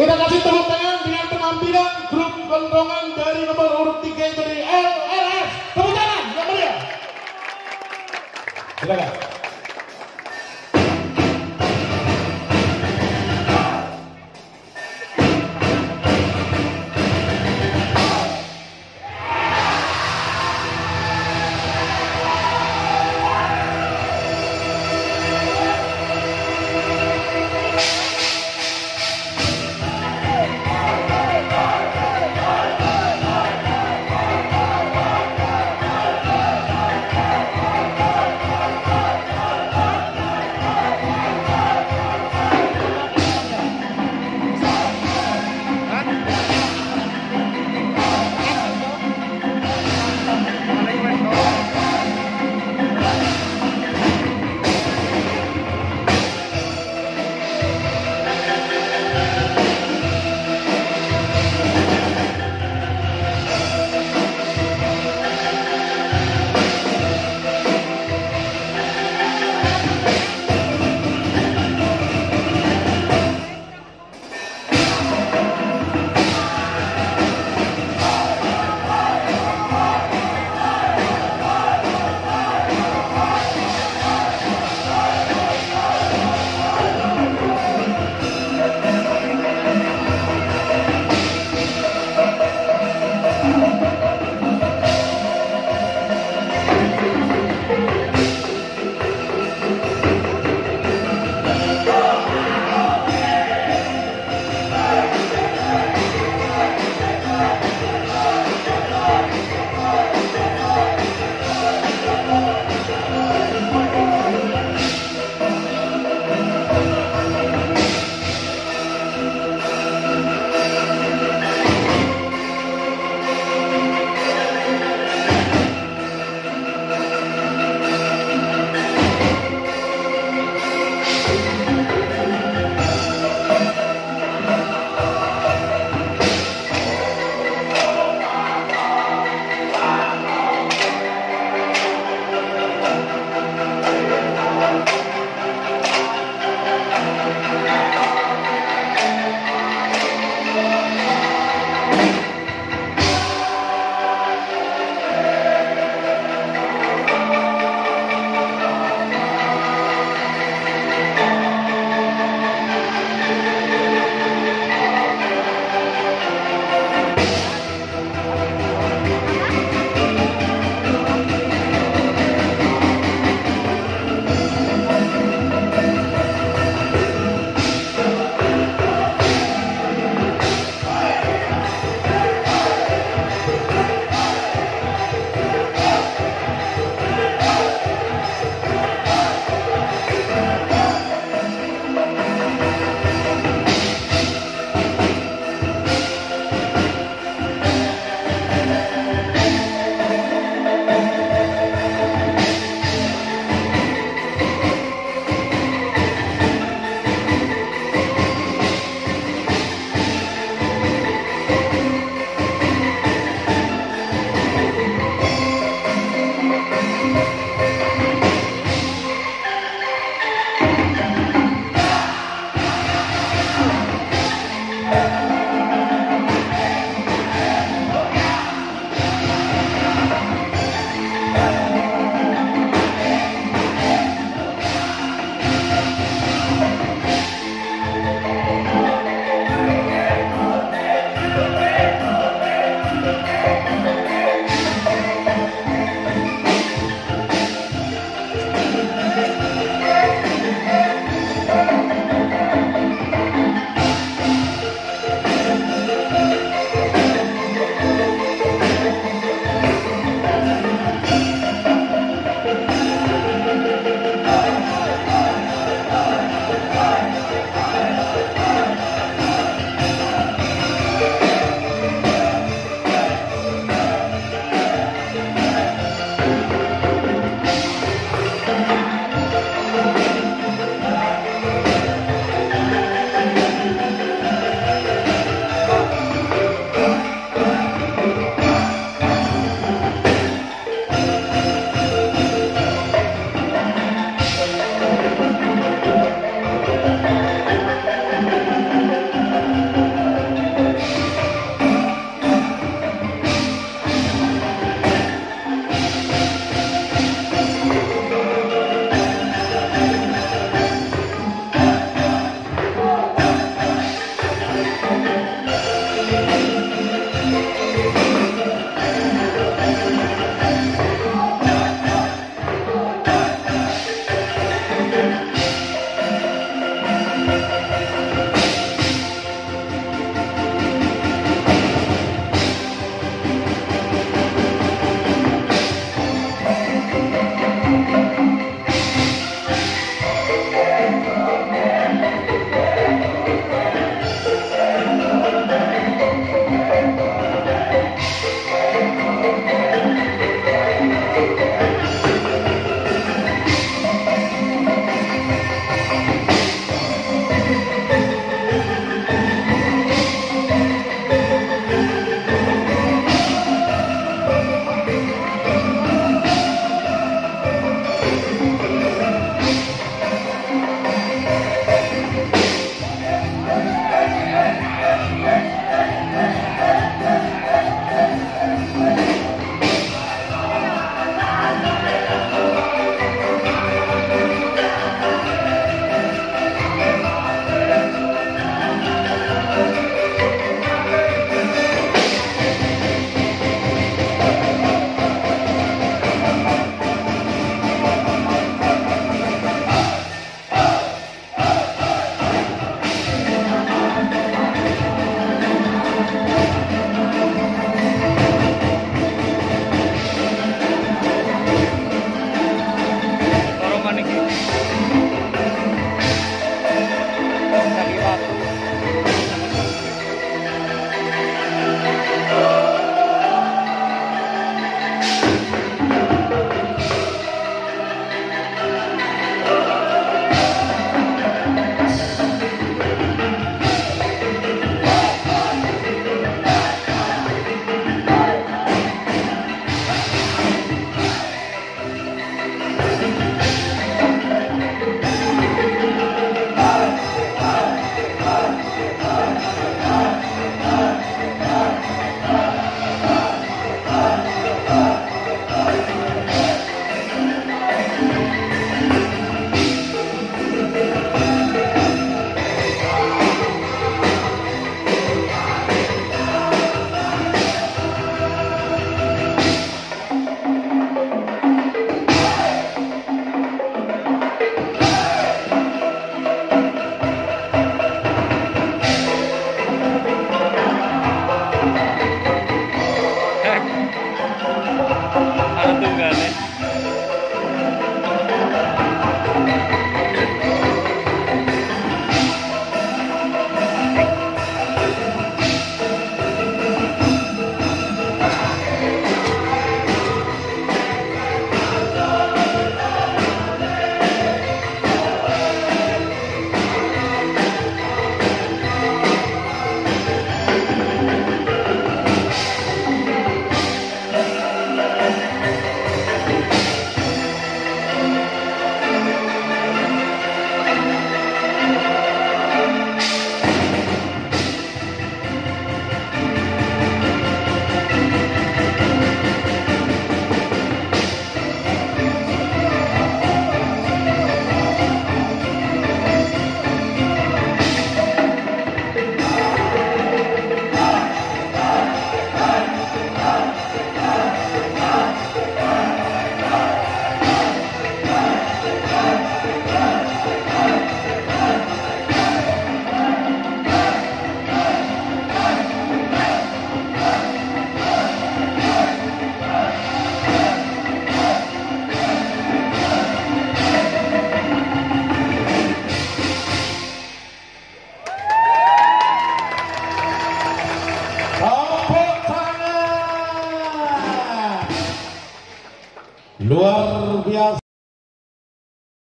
Kita kasih tepuk tangan dengan penampilan grup gondongan dari nomor urut 3 itu dari LRS. Tepuk tangan, yang mulia. Silakan.